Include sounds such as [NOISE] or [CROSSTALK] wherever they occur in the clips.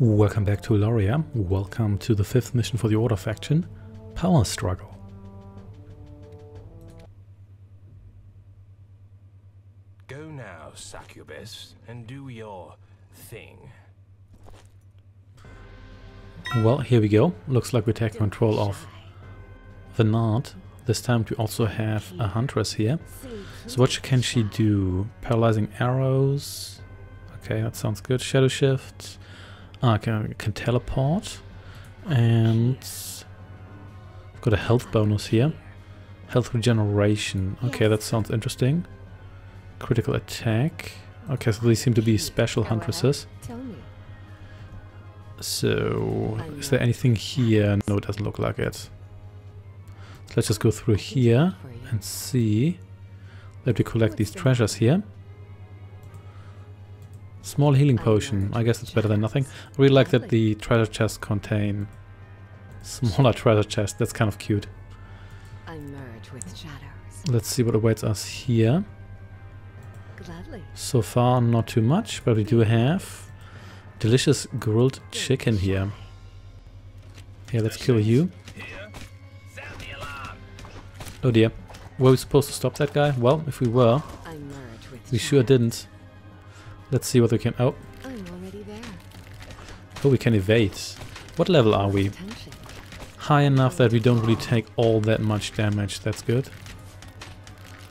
Welcome back to Loria. Welcome to the fifth mission for the Order faction, Power Struggle. Go now, succubus, and do your thing. Well, here we go. Looks like we take control of the Nard. This time we also have a Huntress here. So what can she do? Paralyzing arrows. Okay, that sounds good. Shadow Shift. Ah, can, can teleport. And... I've got a health bonus here. Health regeneration. Okay, that sounds interesting. Critical attack. Okay, so these seem to be special huntresses. So, is there anything here? No, it doesn't look like it. So let's just go through here and see that we collect these treasures here. Small healing potion. I guess it's better than nothing. I really like that the treasure chests contain smaller [LAUGHS] treasure chests. That's kind of cute. Let's see what awaits us here. So far, not too much, but we do have delicious grilled chicken here. Yeah, let's kill you. Oh dear. Were we supposed to stop that guy? Well, if we were, we sure didn't. Let's see what we can... Oh. Oh, we can evade. What level are we? High enough that we don't really take all that much damage. That's good.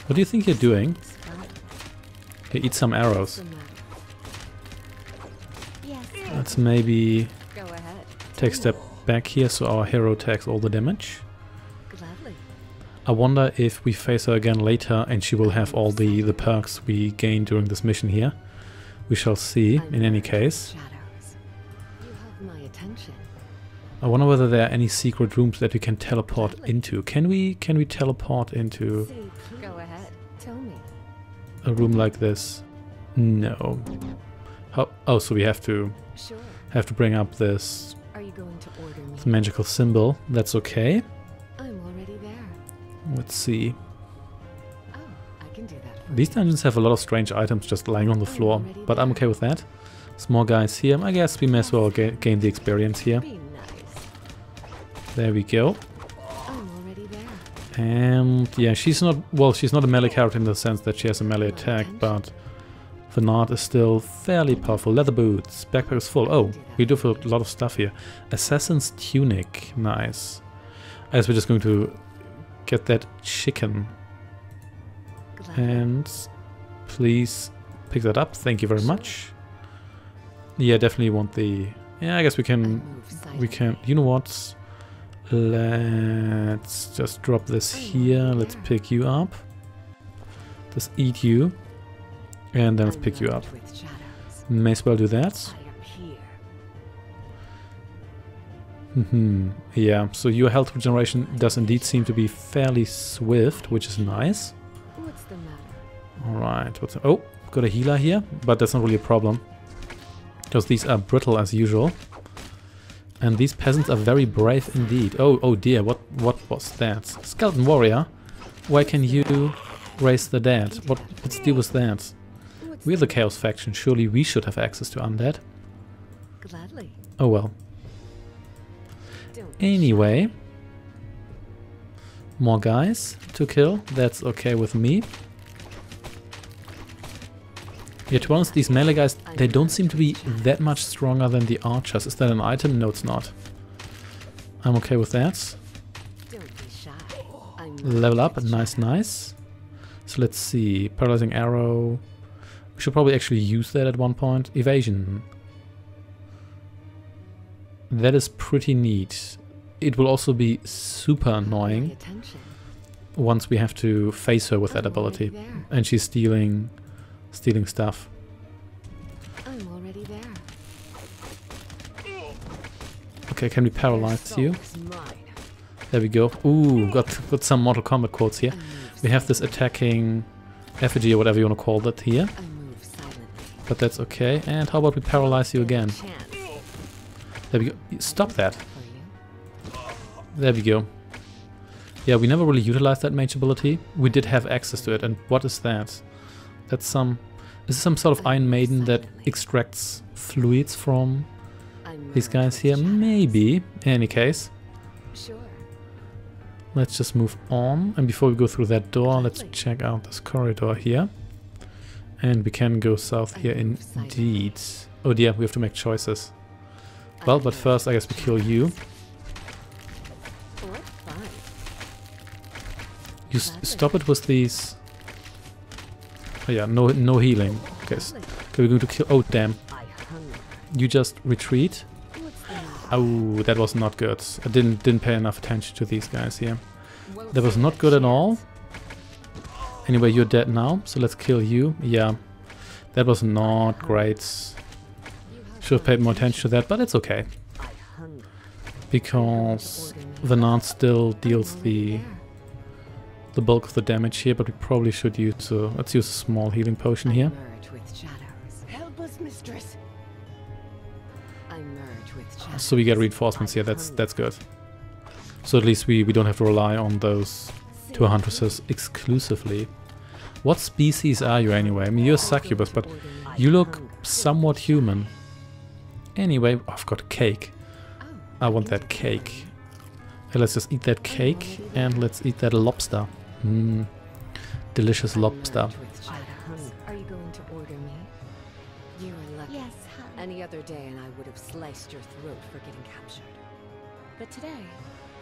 What do you think you're doing? Okay, eat some arrows. Let's maybe take a step back here so our hero takes all the damage. I wonder if we face her again later and she will have all the, the perks we gained during this mission here. We shall see, in any case. I wonder whether there are any secret rooms that we can teleport into. Can we can we teleport into a room like this? No. How, oh, so we have to have to bring up this, this magical symbol. That's okay. Let's see. These dungeons have a lot of strange items just lying on the floor, but I'm okay with that. Small guys here. I guess we may as well ga gain the experience here. There we go. And yeah, she's not, well, she's not a melee character in the sense that she has a melee attack, but the Nard is still fairly powerful. Leather boots, backpack is full. Oh, we do have a lot of stuff here. Assassin's tunic, nice. I guess we're just going to get that chicken and please pick that up. Thank you very much. Yeah, definitely want the... Yeah, I guess we can... We can... You know what? Let's just drop this here. Let's pick you up. Just eat you. And then let's pick you up. May as well do that. Mm hmm. Yeah, so your health regeneration does indeed seem to be fairly swift, which is nice. Alright, what's... Oh, got a healer here, but that's not really a problem. Because these are brittle as usual. And these peasants are very brave indeed. Oh, oh dear, what, what was that? Skeleton warrior? Why can you raise the dead? What, what's the deal with that? We're the Chaos faction, surely we should have access to undead. Gladly. Oh well. Anyway. More guys to kill, that's okay with me. Yeah, to be honest, these melee guys, they don't seem to be that much stronger than the archers. Is that an item? No, it's not. I'm okay with that. Level up, nice, nice. So let's see, paralyzing arrow. We should probably actually use that at one point. Evasion. That is pretty neat. It will also be super annoying once we have to face her with that ability. And she's stealing stealing stuff. I'm already there. Okay, can we paralyze you? There we go. Ooh, got got some Mortal Kombat quotes here. We have this attacking effigy or whatever you want to call that here. But that's okay. And how about we paralyze you again? There we go. Stop that. There we go. Yeah, we never really utilized that mage ability. We did have access to it. And what is that? That's some... Is some sort of Iron Maiden that extracts fluids from these guys here? Maybe. In any case, let's just move on. And before we go through that door, let's check out this corridor here. And we can go south here indeed. Oh dear, we have to make choices. Well, but first I guess we kill you. You stop it with these... Oh yeah, no no healing. Okay, okay, we're going to kill... Oh damn. You just retreat. What's the matter? Oh, that was not good. I didn't didn't pay enough attention to these guys here. That was not good at all. Anyway, you're dead now, so let's kill you. Yeah, that was not great. Should have paid more attention to that, but it's okay. Because the Nant still deals the the bulk of the damage here, but we probably should use uh, let's use a small healing potion there. here. With. Help us, mistress. I with. So we get reinforcements here. That's that's good. So at least we we don't have to rely on those two huntresses exclusively. What species are you anyway? I mean, you're a succubus, but you look somewhat human. Anyway, I've got cake. I want that cake. Hey, let's just eat that cake and let's eat that lobster. Mmm, delicious lobster. merge with shadows. Are you going to order me? You are lucky. Yes, hon. Any other day and I would have sliced your throat for getting captured. But today,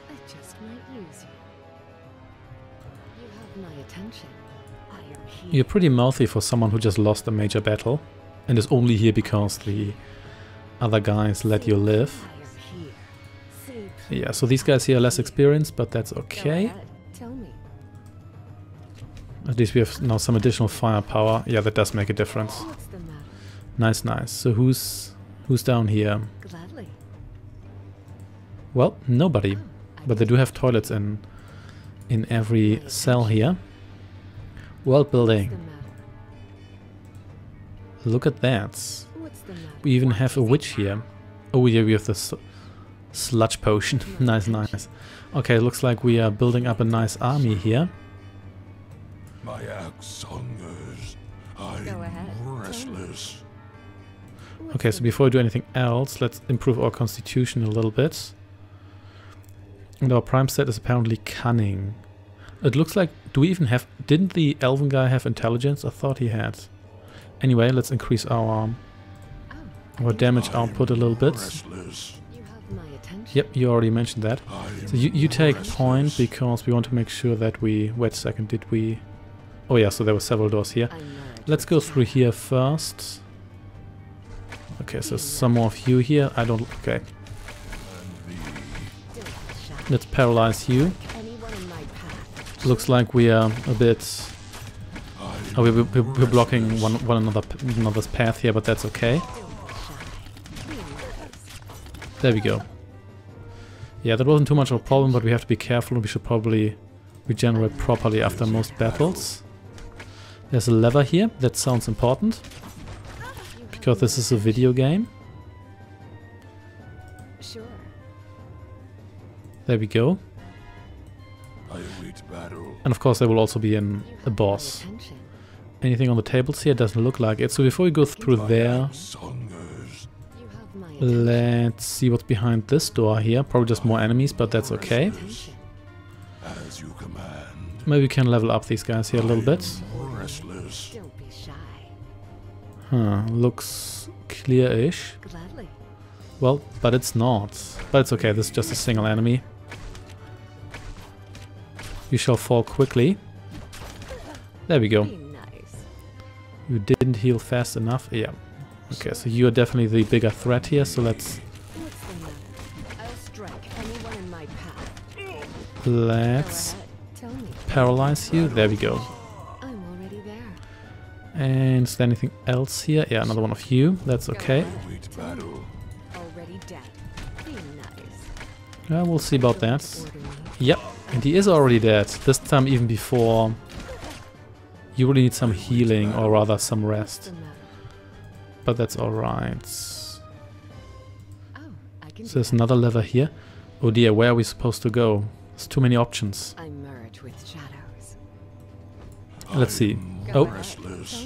I just might use you. You have my attention. I am here. You're pretty mouthy for someone who just lost a major battle and is only here because the other guys let you live. Yeah, so these guys here are less experienced, but that's okay. At least we have now some additional firepower. Yeah, that does make a difference. Matter? Nice, nice. So who's who's down here? Gladly. Well, nobody. Oh, But they do have toilets in in every cell here. World building. Look at that. What's the matter? We even have a witch here. Oh yeah, we have the sludge potion. [LAUGHS] nice, nice. Okay, looks like we are building up a nice army here. My axe hungers. I'm Go ahead. Tell me. restless. Okay, so before we do anything else, let's improve our constitution a little bit. And our prime set is apparently cunning. It looks like, do we even have, didn't the elven guy have intelligence? I thought he had. Anyway, let's increase our, Oh, our damage output a little bit. Restless. Yep, you already mentioned that. So you, you take point because we want to make sure that we, wait a second, did we, oh yeah, so there were several doors here. Let's go through here first. Okay, so some more of you here. I don't, okay. Don't be shy. Let's paralyze you. Anyone in my path. Looks like we are a bit. Oh, we, we, we're blocking one one another another's path here, but that's okay. Don't be shy. Be nice. There we go. Yeah, that wasn't too much of a problem, but we have to be careful. And we should probably regenerate properly after most battles. There's a lever here. That sounds important because this is a video game. Sure. There we go. I await battle. And of course, there will also be an, a boss. Anything on the tables here doesn't look like it. So before we go through My there, let's see what's behind this door here. Probably just more enemies, but that's okay. Maybe we can level up these guys here a little bit. Huh, looks clear-ish. Well, but it's not. But it's okay, this is just a single enemy. You shall fall quickly. There we go. You didn't heal fast enough. Yeah. Okay, so you are definitely the bigger threat here, so let's let's paralyze you. There we go. And is there anything else here? Yeah, another one of you. That's okay. Yeah, we'll see about that. Yep, and he is already dead. This time even before. You really need some healing, or rather some rest. The matter? But that's alright. Oh, I can So there's another lever here. Oh dear, where are we supposed to go? There's too many options. I merge with shadows. Let's see. I'm Oh. Restless.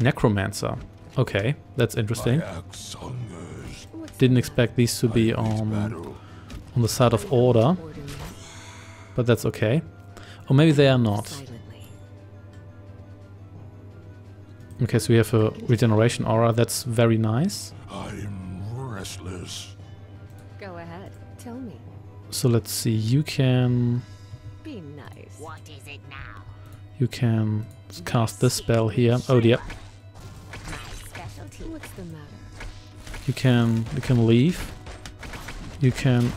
Necromancer. Okay, that's interesting. My axe hungers. What's didn't expect these to be on on the side of order, Order but that's okay. Or maybe they are not. Okay, so we have a regeneration aura. That's very nice. I'm restless. Go ahead. Tell me. So let's see. You can Be nice. What is it now? you can cast this spell here. Oh dear. My specialty. What's the matter? You can you can leave. You can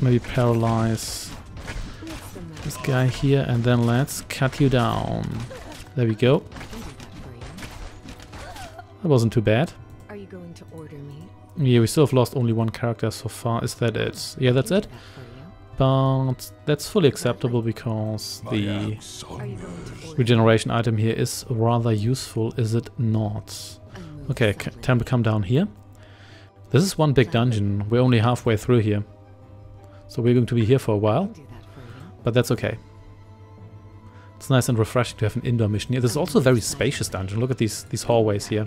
maybe paralyze What's the matter? this guy here, and then let's cut you down. There we go. I can do that for you. That wasn't too bad. Are you going to order me? Yeah, we still have lost only one character so far. Is that it? Yeah, that's it. can do that for you. But that's fully acceptable because the axe Are you going to hungers. order regeneration item here is rather useful, is it not? Okay, c- time to come down here. This is one big dungeon. We're only halfway through here. So we're going to be here for a while, can do that for you. but that's okay. It's nice and refreshing to have an indoor mission here. This is also a very spacious dungeon. Look at these these hallways here.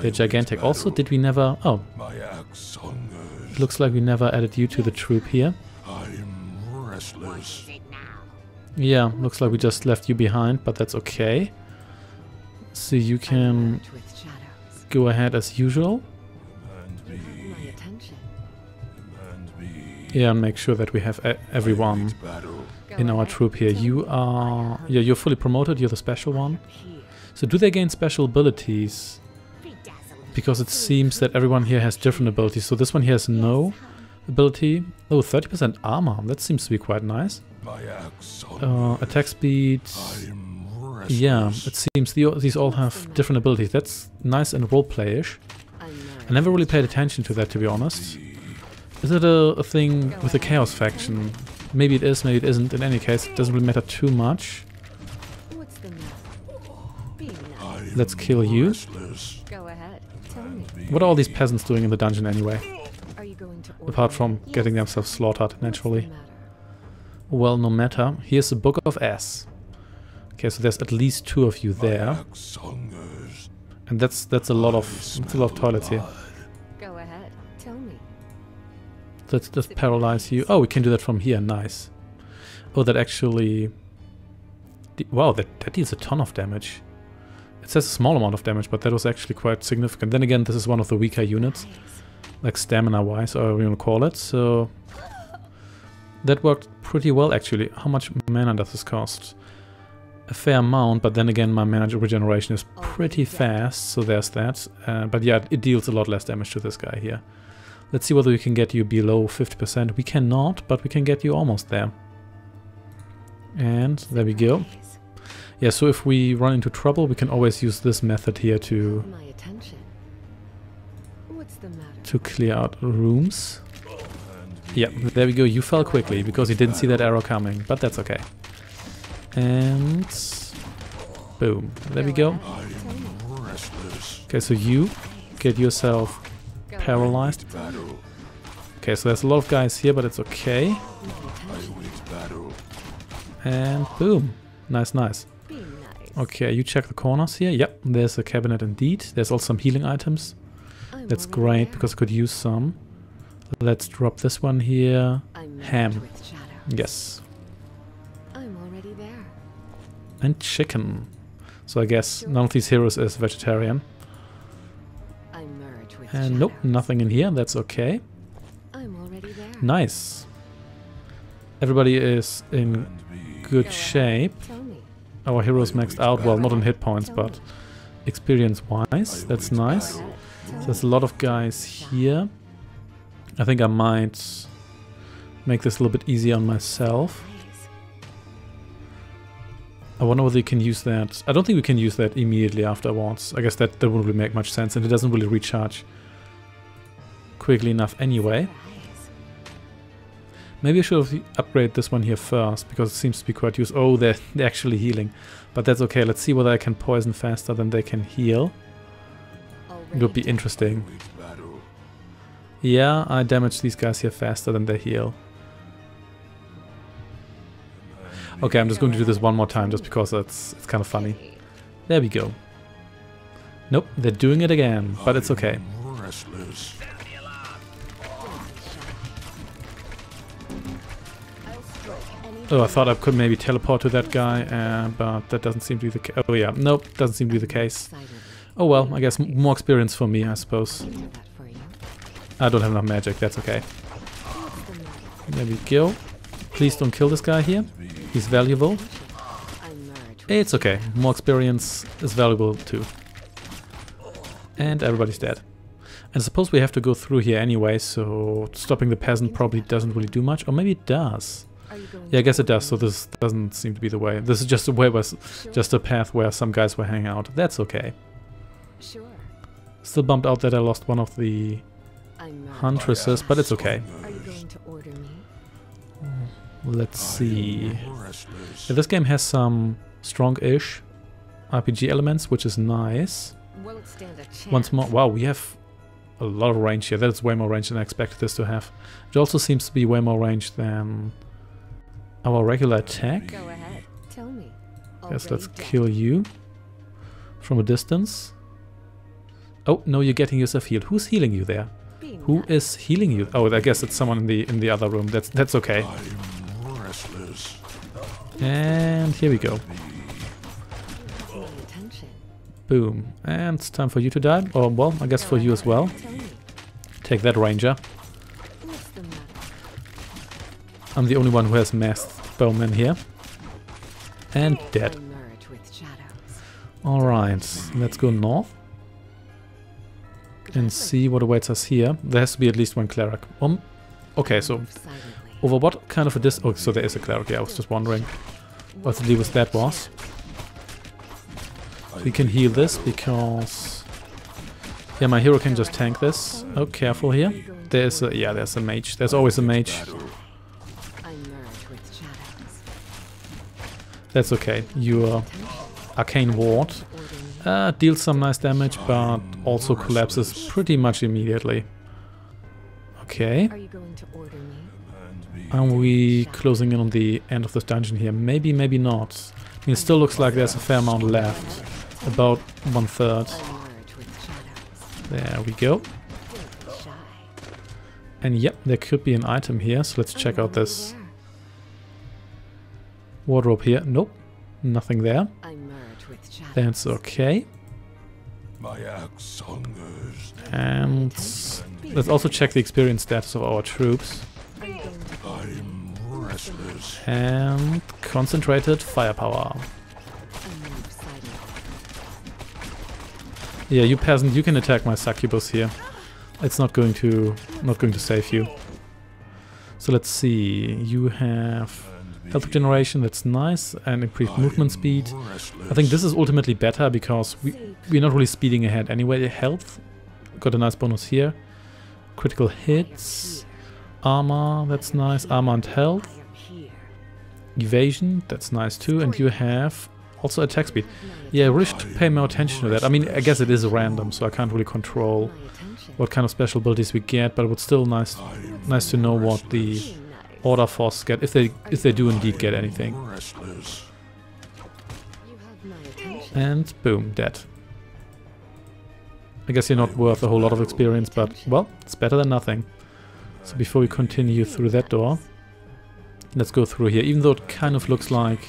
They're gigantic. Also, did we never... Oh, My axe hungers. looks like we never added you to the troop here. I'm restless. it? Yeah, looks like we just left you behind, but that's okay. So you can merge with shadows. go ahead as usual. Command You have my me. attention. Command me. Yeah, and make sure that we have everyone Wait battle. Go in our troop here. You are... Yeah, you're fully promoted. You're the special one. So do they gain special abilities? Because it seems that everyone here has different abilities. So this one here has no ability. Oh, 30% armor. That seems to be quite nice. Uh, attack speed. Yeah, it seems the, these all have different abilities. That's nice and roleplayish. I never really paid attention to that, to be honest. Is it a, a thing with the Chaos faction? Maybe it is, maybe it isn't. In any case, it doesn't really matter too much. What's the nice. Let's kill you. Go ahead. Tell me. What are all these peasants doing in the dungeon anyway? Are you going to Apart me? from getting themselves slaughtered What's the naturally. Well, no matter. Here's the Book of S. Okay, so there's at least two of you there, and that's that's a lot of I a lot of toilets here. Let's just paralyze you. Oh, we can do that from here. Nice. Oh, that actually. Wow, that that deals a ton of damage. It says a small amount of damage, but that was actually quite significant. Then again, this is one of the weaker units, like stamina-wise, or whatever you want to call it. So that worked pretty well, actually. How much mana does this cost? A fair amount, but then again, my mana regeneration is pretty fast, so there's that. Uh, but yeah, it deals a lot less damage to this guy here. Let's see whether we can get you below 50%. We cannot, but we can get you almost there. And there we go. Yeah, so if we run into trouble, we can always use this method here to to clear out rooms. Yeah, there we go. You fell quickly because you didn't see that arrow coming, but that's okay. And boom. There we go. Okay, so you get yourself paralyzed. Okay, so there's a lot of guys here, but it's okay. And boom. Nice, nice. Okay, you check the corners here. Yep, there's a cabinet indeed. There's also some healing items. That's great because I could use some. Let's drop this one here. Ham. Yes. And chicken. So I guess none of these heroes is vegetarian. And nope, nothing in here. That's okay. I'm already there. Nice. Everybody is in good shape. Our heroes maxed out. Well, not on hit points, but experience-wise. That's nice. Go ahead. Tell So there's a lot of guys here. I think I might make this a little bit easier on myself. I wonder whether you can use that. I don't think we can use that immediately afterwards. I guess that, that wouldn't really make much sense, and it doesn't really recharge quickly enough anyway. Maybe I should have upgrade this one here first, because it seems to be quite useful. Oh, they're, they're actually healing. But that's okay. Let's see whether I can poison faster than they can heal. It would be interesting. Yeah, I damage these guys here faster than they heal. Okay, I'm just going to do this one more time just because it's, it's kind of funny. There we go. Nope, they're doing it again, but it's okay. Oh, I thought I could maybe teleport to that guy, uh, but that doesn't seem to be the case. Oh yeah, nope, doesn't seem to be the case. Oh well, I guess more experience for me, I suppose. I don't have enough magic, that's okay. There we go. Please don't kill this guy here. He's valuable. It's okay. More experience is valuable too. And everybody's dead. And I suppose we have to go through here anyway, so stopping the peasant probably doesn't really do much. Or maybe it does. Yeah, I guess it does, so this doesn't seem to be the way. This is just a way was just a path where some guys were hanging out. That's okay. Sure. Still bummed out that I lost one of the I'm not. huntresses, but it's okay. Are you going to order me? Mm, let's see. Yeah, this game has some strong-ish RPG elements, which is nice. Won't stand a chance. Once more, wow, we have a lot of range here. That's way more range than I expected this to have. It also seems to be way more range than our regular attack. Go ahead. Tell me. Yes, let's dead. kill you from a distance. Oh, no, you're getting yourself healed. Who's healing you there? Be Who nice. is healing you? Oh, I guess it's someone in the in the other room. That's that's okay. And here we go. Boom. And it's time for you to die. Or, well, I guess for you as well. Take that, Ranger. I'm the only one who has masked bowman here. And dead. I merge with shadows. Alright, let's go north. And see what awaits us here. There has to be at least one cleric. Um, okay, so over what kind of a dis- Oh, so there is a cleric. Yeah, I was just wondering what the deal with that was. We can heal this because... Yeah, my hero can just tank this. Oh, careful here. There's a... Yeah, there's a mage. There's always a mage. That's okay. Your arcane ward uh, deals some nice damage, but also collapses pretty much immediately. Okay. Are you going to order me? Are we closing in on the end of this dungeon here? Maybe, maybe not. I mean, it still looks like there's a fair amount left. About one third. I merge with shadows. There we go. Don't be shy. And yep, there could be an item here, so let's check out this. Wardrobe here. Nope, nothing there. I merge with. That's okay. My axe. And let's also check the experience status of our troops. Are you going to I'm restless. And concentrated firepower. I move silently. Yeah, you peasant, you can attack my succubus here. It's not going to not going to save you. So let's see. You have health regeneration, that's nice, and increased movement speed. I think this is ultimately better because we, we're not really speeding ahead anyway. Health, got a nice bonus here. Critical hits, armor, that's nice. Armor and health. I am here. Evasion, that's nice too. And you have also attack speed. Yeah, I wish to pay more attention to that. I mean, I guess it is random, so I can't really control what kind of special abilities we get, but it would still nice nice to know what the. Order force get if they if they do indeed get anything. And boom, dead. I guess you're not worth a whole lot of experience, but well, it's better than nothing. So before we continue through that door, let's go through here. Even though it kind of looks like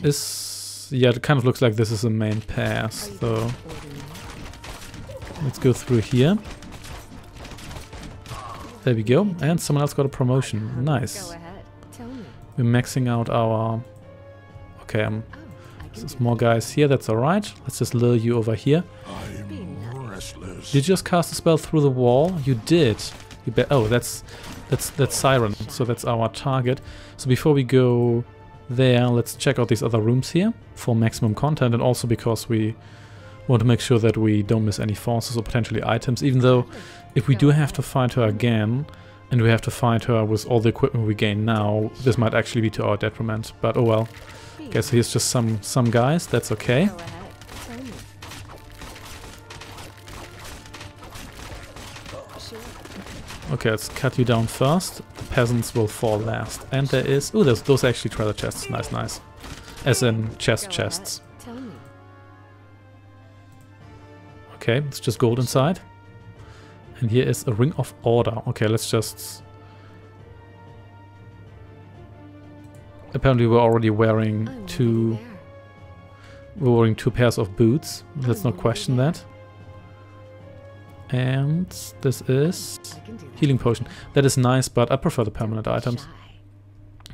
this, yeah, it kind of looks like this is a main pass. So let's go through here. There we go, and someone else got a promotion. Nice. Go ahead. Tell me. We're maxing out our. Okay, um, Oh, I can there's do more guys here. That's all right. Let's just lure you over here. I'm restless. Did you just cast a spell through the wall? You did. You bet. Oh, that's that's that's Siren. So that's our target. So before we go there, let's check out these other rooms here for maximum content, and also because we want to make sure that we don't miss any forces or potentially items. Even though, if we do have to fight her again, and we have to fight her with all the equipment we gain now, this might actually be to our detriment. But oh well. Okay, so here's just some some guys. That's okay. Go ahead. Tell me. Sure. Okay, let's cut you down first. The peasants will fall last. And there is... Oh, there's those are actually treasure chests. Nice, nice. As in chest chests. ahead. Tell me. Okay, it's just gold inside. And here is a ring of order. Okay, let's just... Apparently we're already wearing two we're wearing two pairs of boots. Let's not question that. And this is I can do that. healing potion. That is nice, but I prefer the permanent items.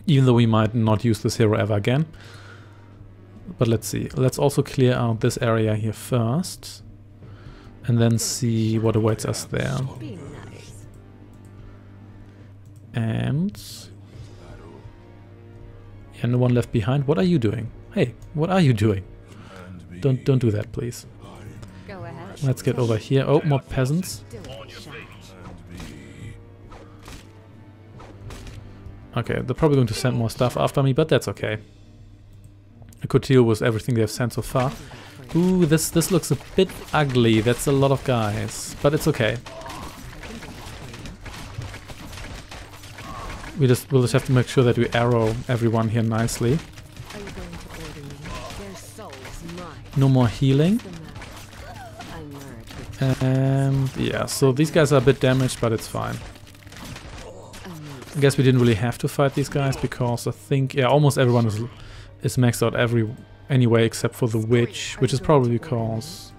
Even though we might not use this hero ever again. But let's see. Let's also clear out this area here first. And then see what awaits us there. And... Yeah, no one left behind. What are you doing? Hey, what are you doing? Don't don't do that, please. Let's get over here. Oh, more peasants. Okay, they're probably going to send more stuff after me, but that's okay. I could deal with everything they've sent so far. Ooh, this this looks a bit ugly. That's a lot of guys, but it's okay. We just we'll just have to make sure that we arrow everyone here nicely. No more healing. And yeah, so these guys are a bit damaged, but it's fine. I guess we didn't really have to fight these guys because I think yeah, almost everyone is is maxed out every anyway except for the witch, which is probably because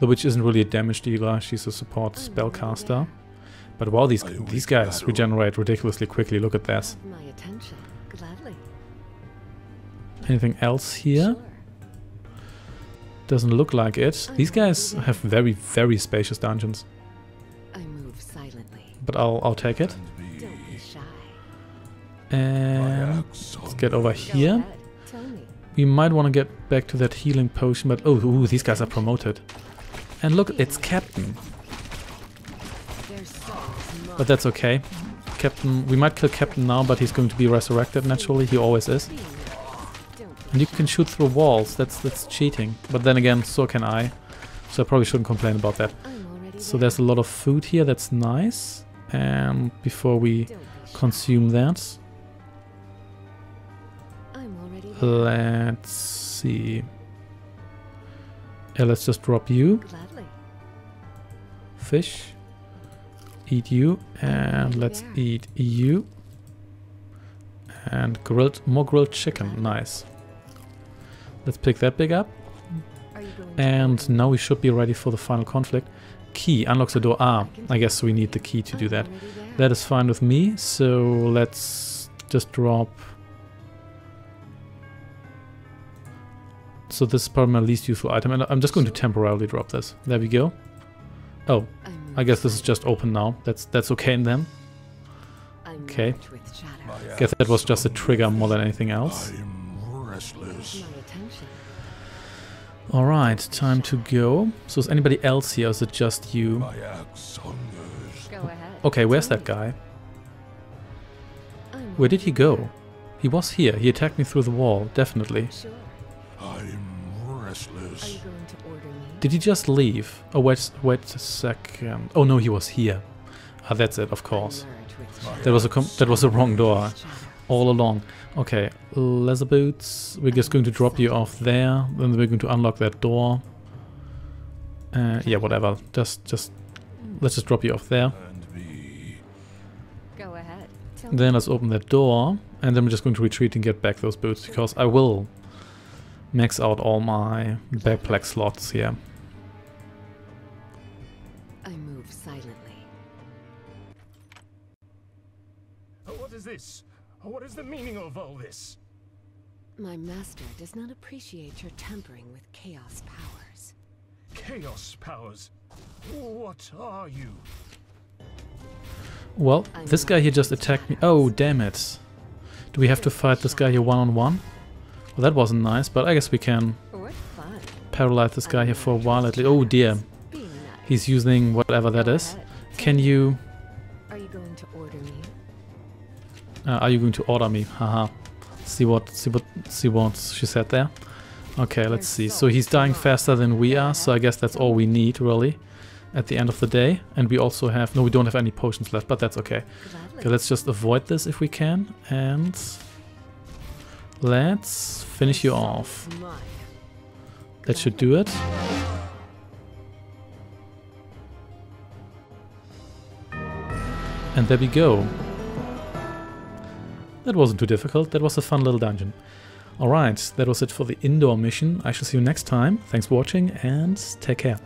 the witch isn't really a damage dealer. She's a support spellcaster. But wow, these these guys regenerate ridiculously quickly. Look at this. My attention. Gladly. Anything else here? Doesn't look like it. These guys have very very spacious dungeons, I move silently. but I'll I'll take it. And. Don't be shy. And let's get over here. We might want to get back to that healing potion, but oh, ooh, these guys are promoted. And look, it's Captain. But that's okay. Captain, we might kill Captain now, but he's going to be resurrected naturally. He always is. And you can shoot through walls. That's that's cheating. But then again, so can I. So I probably shouldn't complain about that. So there's a lot of food here. That's nice. And before we consume that. Let's see. Yeah, let's just drop you. Gladly. fish. Eat you, and let's There. eat you. And grilled, more grilled chicken, nice. Let's pick that big up, Are you going and now we should be ready for the final conflict. Key unlocks the door. Ah, I guess we need the key to do that. That is fine with me. So let's just drop. So this is probably my least useful item, and I'm just going to temporarily drop this. There we go. Oh, I guess this is just open now. That's that's okay then. I okay. merge with shadows. My Guess that was just a trigger more than anything else. I'm restless. My attention. Alright, time to go. So is anybody else here or is it just you? My axe hungers. Go ahead. Okay, where's that guy? Where did he go? He was here. He attacked me through the wall, definitely. Did he just leave? Oh, wait, wait a second. Oh no, he was here. Ah, that's it, of course. I merge with My shadows. That was a com that was the wrong door. All along. Okay, leather boots. We're just going to drop you off there. Then we're going to unlock that door. Uh, yeah, whatever. Just, just, let's just drop you off there. Go ahead. Then let's open that door, and then we're just going to retreat and get back those boots, because I will max out all my backpack slots here. I move silently. Oh, what is this? Oh, what is the meaning of all this? My master does not appreciate your tampering with chaos powers. Chaos powers. What are you? Well, this guy here just attacked me. Oh, damn it. Do we have to fight this guy here one-on-one? Well, that wasn't nice, but I guess we can paralyze this guy here for a while at least. Oh dear, he's using whatever that is. Can you... Are you going to order me? Uh, are you going to order me? Haha. See what, see what, see what she said there. Okay, let's see. So he's dying faster than we are, so I guess that's all we need, really, at the end of the day. And we also have... No, we don't have any potions left, but that's okay. Okay, let's just avoid this if we can. And... Let's finish you off. That should do it. And there we go. that wasn't too difficult. That was a fun little dungeon. Alright, that was it for the indoor mission. I shall see you next time. Thanks for watching and take care.